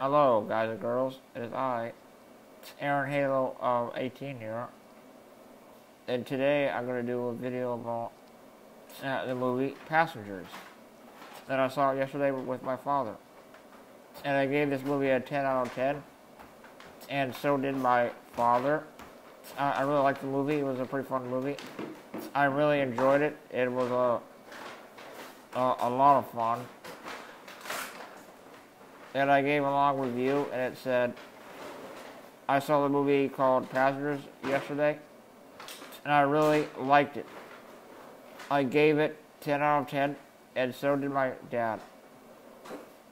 Hello, guys and girls. It is I, Aaron Halo of 18 here. And today I'm going to do a video about uh, the movie Passengers that I saw yesterday with my father. And I gave this movie a 10 out of 10. And so did my father. Uh, I really liked the movie. It was a pretty fun movie. I really enjoyed it. It was a, a, a lot of fun and I gave a long review, and it said, I saw the movie called Passengers yesterday, and I really liked it. I gave it 10 out of 10, and so did my dad.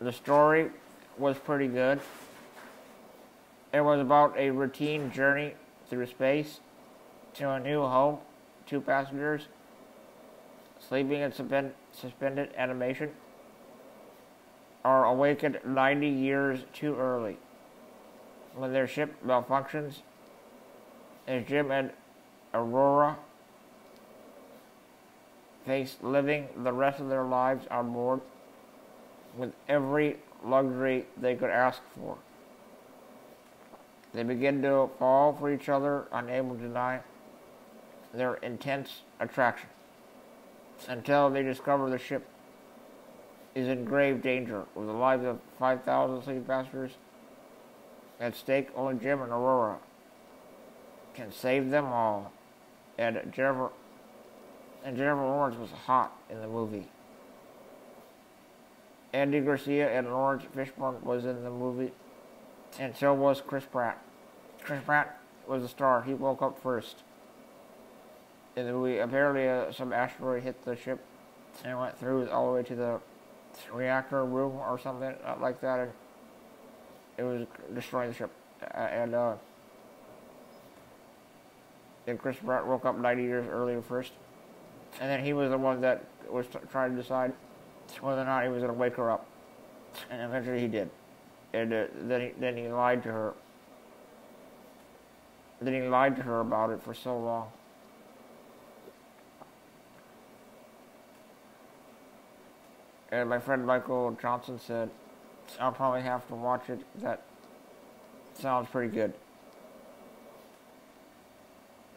The story was pretty good. It was about a routine journey through space to a new home, two passengers sleeping in suspended animation are awakened 90 years too early. When their ship malfunctions, as Jim and Aurora face living the rest of their lives on board with every luxury they could ask for. They begin to fall for each other, unable to deny their intense attraction, until they discover the ship is in grave danger with the lives of 5,000 sleeping passengers at stake. Only Jim and Aurora can save them all. And Jennifer and Jennifer Lawrence was hot in the movie. Andy Garcia and Laurence Fishburne was in the movie, and so was Chris Pratt. Chris Pratt was the star. He woke up first in the movie. Apparently, uh, some asteroid hit the ship and went through all the way to the reactor room or something like that. And it was destroying the ship. And uh, then Chris Pratt woke up 90 years earlier first. And then he was the one that was trying to decide whether or not he was going to wake her up. And eventually he did. And uh, then, he, then he lied to her. Then he lied to her about it for so long. And my friend Michael Johnson said, I'll probably have to watch it. That sounds pretty good.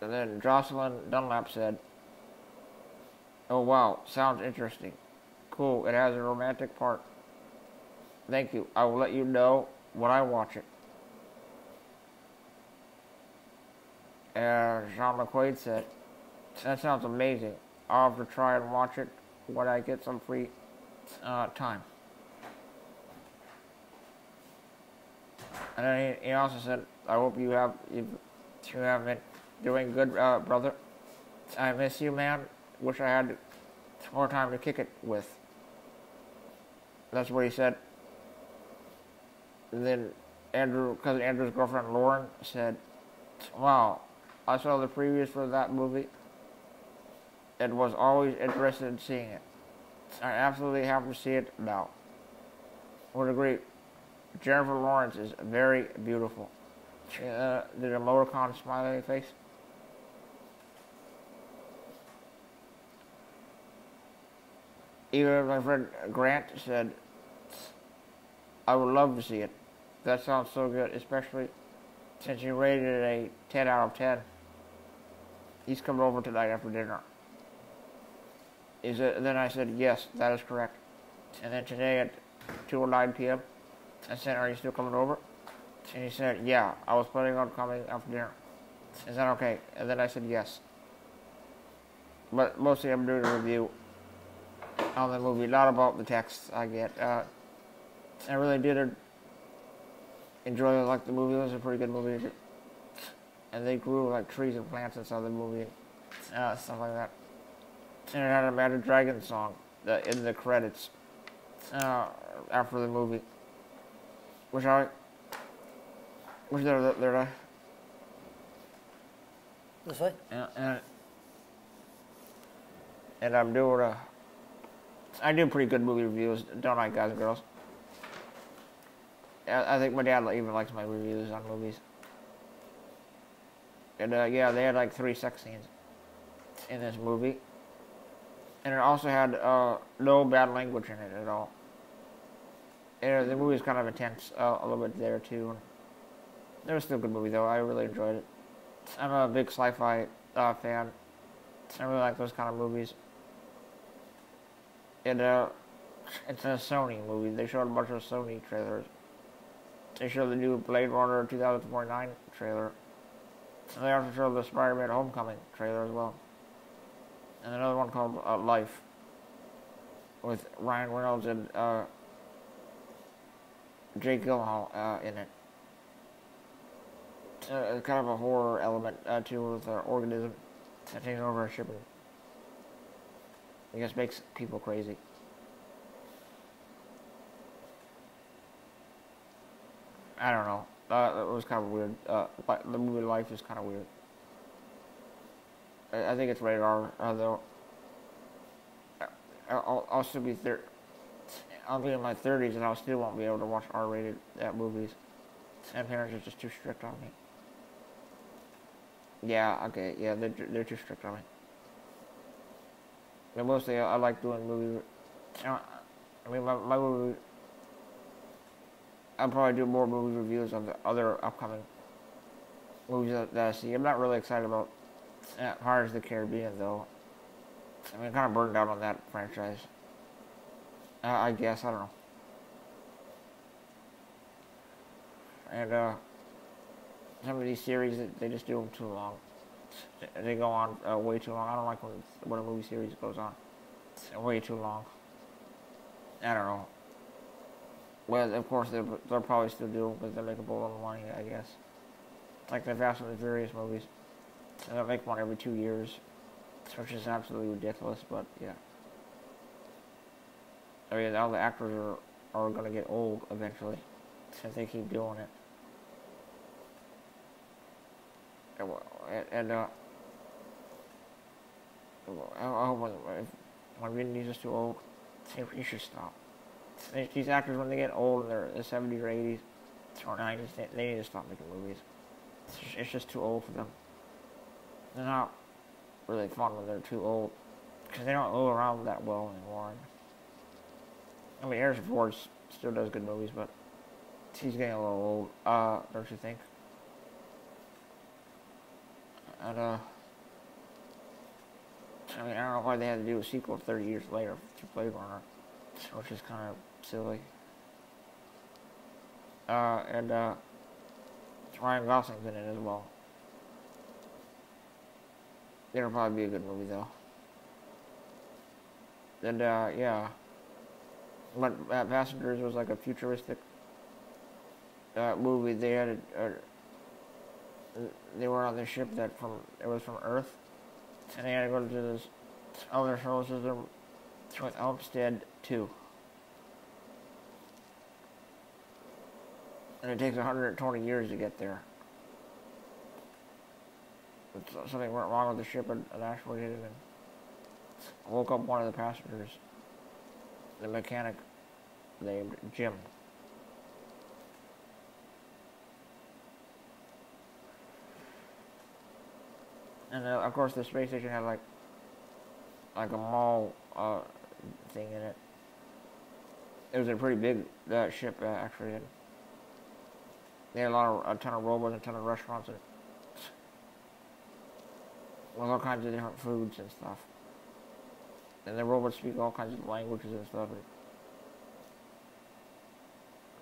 And then Jocelyn Dunlap said, Oh wow, sounds interesting. Cool, it has a romantic part. Thank you. I will let you know when I watch it. And Sean McQuaid said, That sounds amazing. I'll have to try and watch it when I get some free uh, time. And then he, he, also said, I hope you have you, you have been doing good, uh, brother. I miss you, man. Wish I had more time to kick it with. That's what he said. And then Andrew, cousin Andrew's girlfriend Lauren said, "Wow, I saw the previews for that movie and was always interested in seeing it." I absolutely have to see it now. Would agree. Jennifer Lawrence is very beautiful. Uh, did a emoticon smiley face. Even my friend Grant said, I would love to see it. That sounds so good, especially since you rated it a 10 out of 10. He's coming over tonight after dinner. Is it? Then I said, yes, that is correct. And then today at 2.09 p.m., I said, are you still coming over? And he said, yeah, I was planning on coming after dinner. Is that okay? And then I said, yes. But mostly I'm doing a review on the movie, not about the text I get. Uh, I really did enjoy it. like the movie. It was a pretty good movie. And they grew like trees and plants inside the movie. Uh, stuff like that and it had a Imagine Dragons song uh, in the credits uh, after the movie. Which I, which they're they're. This way. And, and, and I'm doing a. I do pretty good movie reviews, don't I, guys and girls? I, I think my dad even likes my reviews on movies. And uh, yeah, they had like three sex scenes in this movie and it also had uh, no bad language in it at all. Yeah, the movie was kind of intense uh, a little bit there too. It was still a good movie though. I really enjoyed it. I'm a big sci-fi uh, fan. I really like those kind of movies. And uh, it's a Sony movie. They showed a bunch of Sony trailers. They showed the new Blade Runner 2049 trailer. And they also showed the Spider-Man Homecoming trailer as well. And another one called uh, Life with Ryan Reynolds and uh, Jake Gyllenhaal uh, in it. Uh, kind of a horror element uh, too with an organism that takes over a ship and I guess makes people crazy. I don't know. Uh, it was kind of weird. Uh, the movie Life is kind of weird. I, I think it's rated R, uh, though. I'll, I'll still be thir- I'll be in my 30s and I still won't be able to watch R-rated uh, movies. And parents are just too strict on me. Yeah, okay, yeah, they're, they're too strict on me. But mostly I, I like doing movies. I mean, my, my movie I'll probably do more movie reviews on the other upcoming movies that, that I see. I'm not really excited about uh, Pirates of the Caribbean, though. I mean, kind of burned out on that franchise. Uh, I guess, I don't know. And, uh, some of these series, they just do them too long. They go on uh, way too long. I don't like when, when a movie series goes on way too long. I don't know. Well, of course, they're, they're probably still doing because they're make a boatload of money, I guess. Like the Fast and the Furious movies. They make one every two years, which is absolutely ridiculous, but yeah. I mean, all the actors are, are going to get old eventually, since they keep doing it. And, and uh, I when, when Vin Diesel's too old, he should stop these actors when they get old in their 70s or 80s or 90s, they, they need to stop making movies. It's just, it's just, too old for them. They're not really fun when they're too old because they don't move around that well anymore. I mean, Harrison Ford still does good movies, but he's getting a little old, uh, don't you think? And, uh, I mean, I don't know why they had to do a sequel 30 years later to Blade Runner which is kind of silly. Uh, and uh, Ryan Gosling's in it as well. It'll probably be a good movie though. And uh, yeah, but uh, Passengers was like a futuristic uh, movie. They had a, a, they were on the ship that from it was from Earth, and they had to go to this other solar system with Homestead 2. And it takes 120 years to get there. Something went wrong with the ship and, and actually hit it and woke up one of the passengers, the mechanic named Jim. And uh, of course, the space station had like like a mall uh, thing in it. It was a pretty big uh, ship uh, actually. They had a lot of a ton of robots, a ton of restaurants, and with all kinds of different foods and stuff. And the robots speak all kinds of languages and stuff.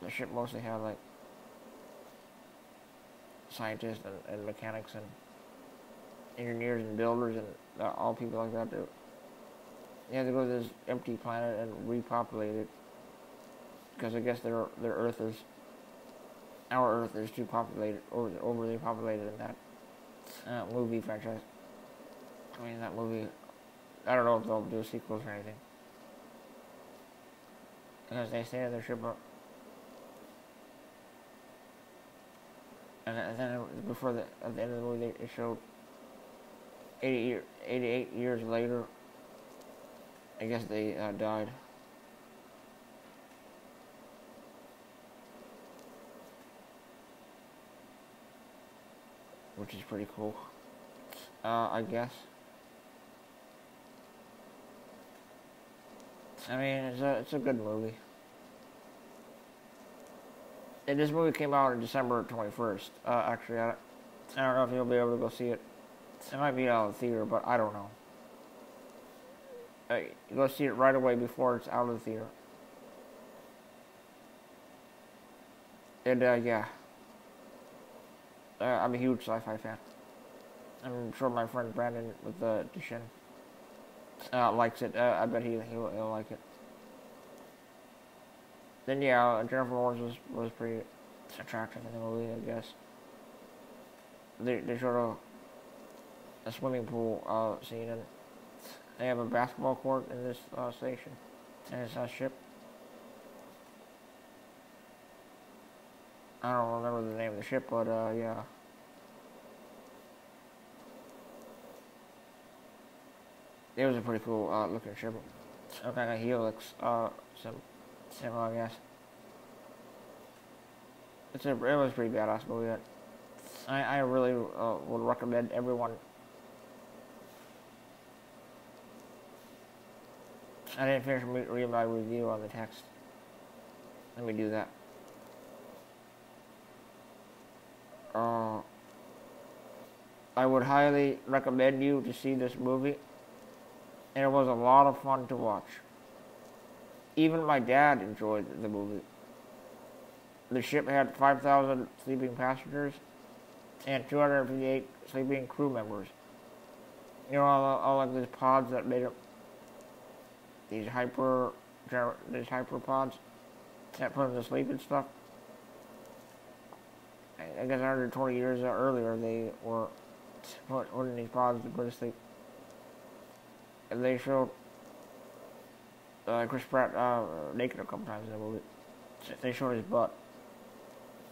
The ship mostly had like scientists and, and mechanics and engineers and builders and uh, all people like that. They had to go to this empty planet and repopulate it because I guess their their Earth is our Earth is too populated or overly populated in that uh, movie franchise. I mean that movie. I don't know if they'll do sequels or anything because they say ship up. And, and then before the at the end of the movie, they showed 80 year, 88 years later I guess they uh, died. Which is pretty cool. Uh, I guess. I mean, it's a, it's a good movie. And this movie came out on December 21st. Uh, actually, I, I don't know if you'll be able to go see it. It might be out of the theater, but I don't know. Uh, go see it right away before it's out of the theater. And uh, yeah, uh, I'm a huge sci-fi fan. I'm sure my friend Brandon with the Dishin uh, likes it. Uh, I bet he he'll, he'll like it. Then yeah, Jennifer Lawrence was was pretty attractive in the movie, I guess. They they showed a a swimming pool uh, scene and they have a basketball court in this uh, station and it's a ship. I don't remember the name of the ship, but uh, yeah. It was a pretty cool uh, looking ship. Okay, like a helix, uh, some, some, I guess. It's a, it was a pretty badass movie. I, I really uh, would recommend everyone. I didn't finish reading my review on the text. Let me do that. Uh, I would highly recommend you to see this movie. And it was a lot of fun to watch. Even my dad enjoyed the movie. The ship had 5,000 sleeping passengers and 258 sleeping crew members. You know, all, all like these pods that made up these hyper, these hyper pods that put them to sleep and stuff. I guess 120 years earlier, they were put, put in these pods to put to sleep. And they showed uh, Chris Pratt uh, naked a couple times in the movie. They showed his butt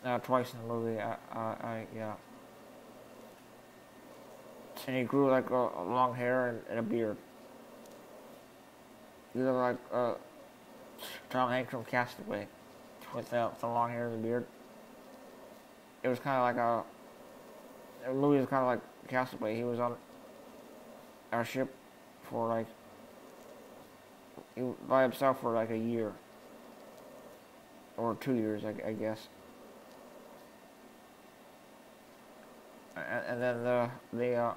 uh, twice in the movie. I, I, I, yeah. And he grew like a, a long hair and, and, a beard. He looked like uh, Tom Hanks from Castaway with the, the long hair and the beard. It was kind of like a. Movie was kind of like Castaway. He was on our ship for like by himself for like a year or two years, I, I guess. And, and then the, they uh,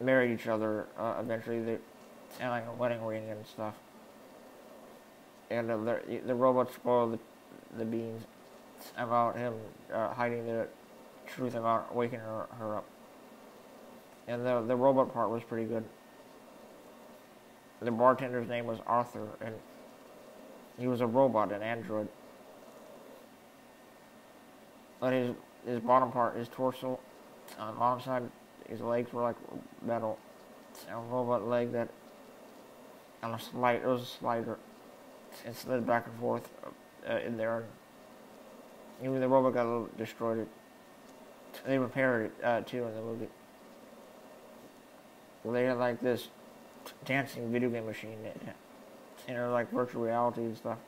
married each other uh, eventually. They and like a wedding ring and stuff. And uh, the the robot spoiled the, the beans about him uh, hiding the truth about waking her, her up. And the the robot part was pretty good the bartender's name was Arthur, and he was a robot, an android. But his his bottom part, his torso, on bottom side, his legs were like metal. A robot leg that on a slide, it was a slider. It slid back and forth uh, in there. Even the robot got a little destroyed. It. They repaired it uh, too in the movie. They had like this dancing video game machine, you know, like virtual reality and stuff.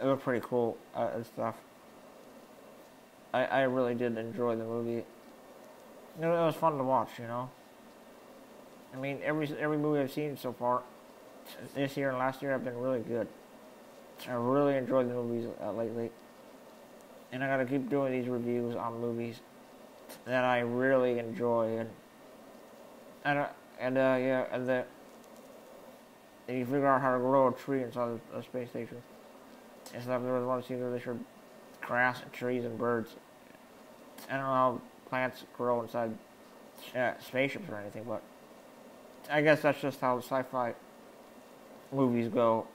It was pretty cool uh, and stuff. I I really did enjoy the movie. It was fun to watch. You know. I mean, every every movie I've seen so far, this year and last year, have been really good. I really enjoyed the movies uh, lately, and I gotta keep doing these reviews on movies that I really enjoy and and and uh, yeah, and the you figure out how to grow a tree inside a space station. And stuff. There was one scene where they showed grass and trees and birds. I don't know how plants grow inside uh, spaceships or anything, but I guess that's just how sci-fi movies go.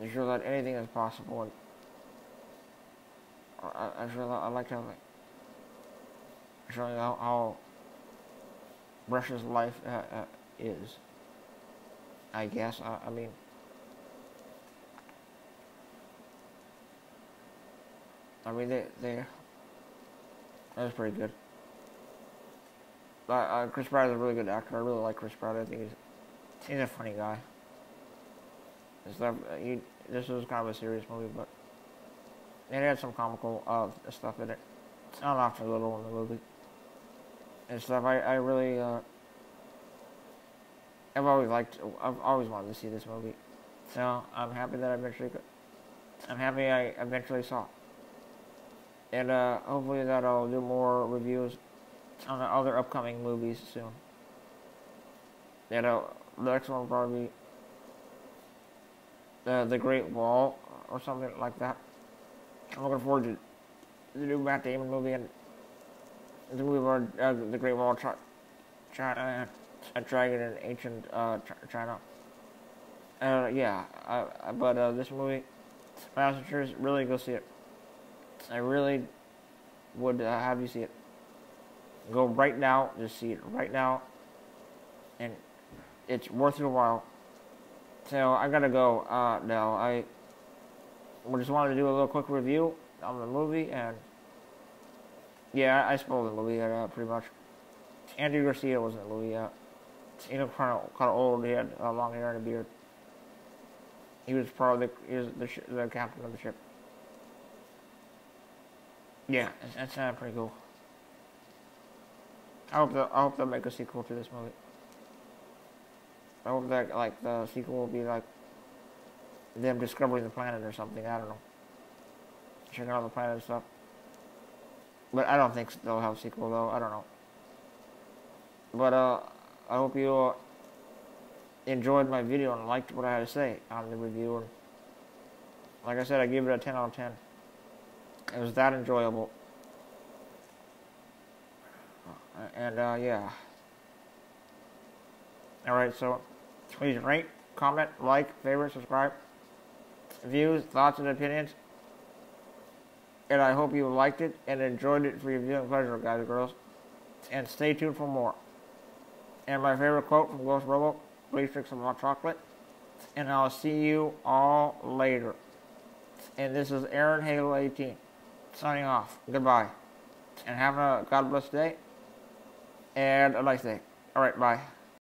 They show that anything is possible. And I, I, I like how like showing how, how Russia's life uh, uh, is. I guess. I, I mean, I mean, they, they, that was pretty good. Uh, uh, Chris Pratt is a really good actor. I really like Chris Pratt. I think he's, he's a funny guy. Stuff, he, this was kind of a serious movie, but it had some comical uh, stuff in it. Not often little in the movie. And stuff. I, I really, uh, I've always liked, I've always wanted to see this movie. So I'm happy that I eventually I'm happy I eventually saw. And uh, hopefully that I'll do more reviews on the other upcoming movies soon. And uh, the next one will probably be uh, The Great Wall or something like that. I'm looking forward to the new Matt Damon movie and the movie about uh, The Great Wall of a dragon in ancient uh, China. Uh, yeah, uh, but uh, this movie, Passengers, really go see it. I really would uh, have you see it. Go right now, just see it right now, and it's worth your while. So I gotta go uh, now. I just wanted to do a little quick review on the movie, and yeah, I spoiled the movie uh, pretty much. Andrew Garcia was in the movie, yeah you know, kind of kind of old. He had uh, long hair and a beard. He was probably the, he was the, sh- the captain of the ship. Yeah, that's sounded pretty cool. I hope they'll, I hope they'll make a sequel to this movie. I hope that like the sequel will be like them discovering the planet or something. I don't know. Checking out the planet and stuff. But I don't think they'll have a sequel though. I don't know. But uh, I hope you all enjoyed my video and liked what I had to say on the review. Like I said, I gave it a 10 out of 10. It was that enjoyable. And uh, yeah. Alright, so please rate, comment, like, favorite, subscribe. Views, thoughts, and opinions. And I hope you liked it and enjoyed it for your viewing pleasure, guys and girls. And stay tuned for more. And my favorite quote from Ghost Robo, please drink some hot chocolate. And I'll see you all later. And this is Aaron Halo 18 signing off. Goodbye. And have a God bless day and a nice day. All right, bye.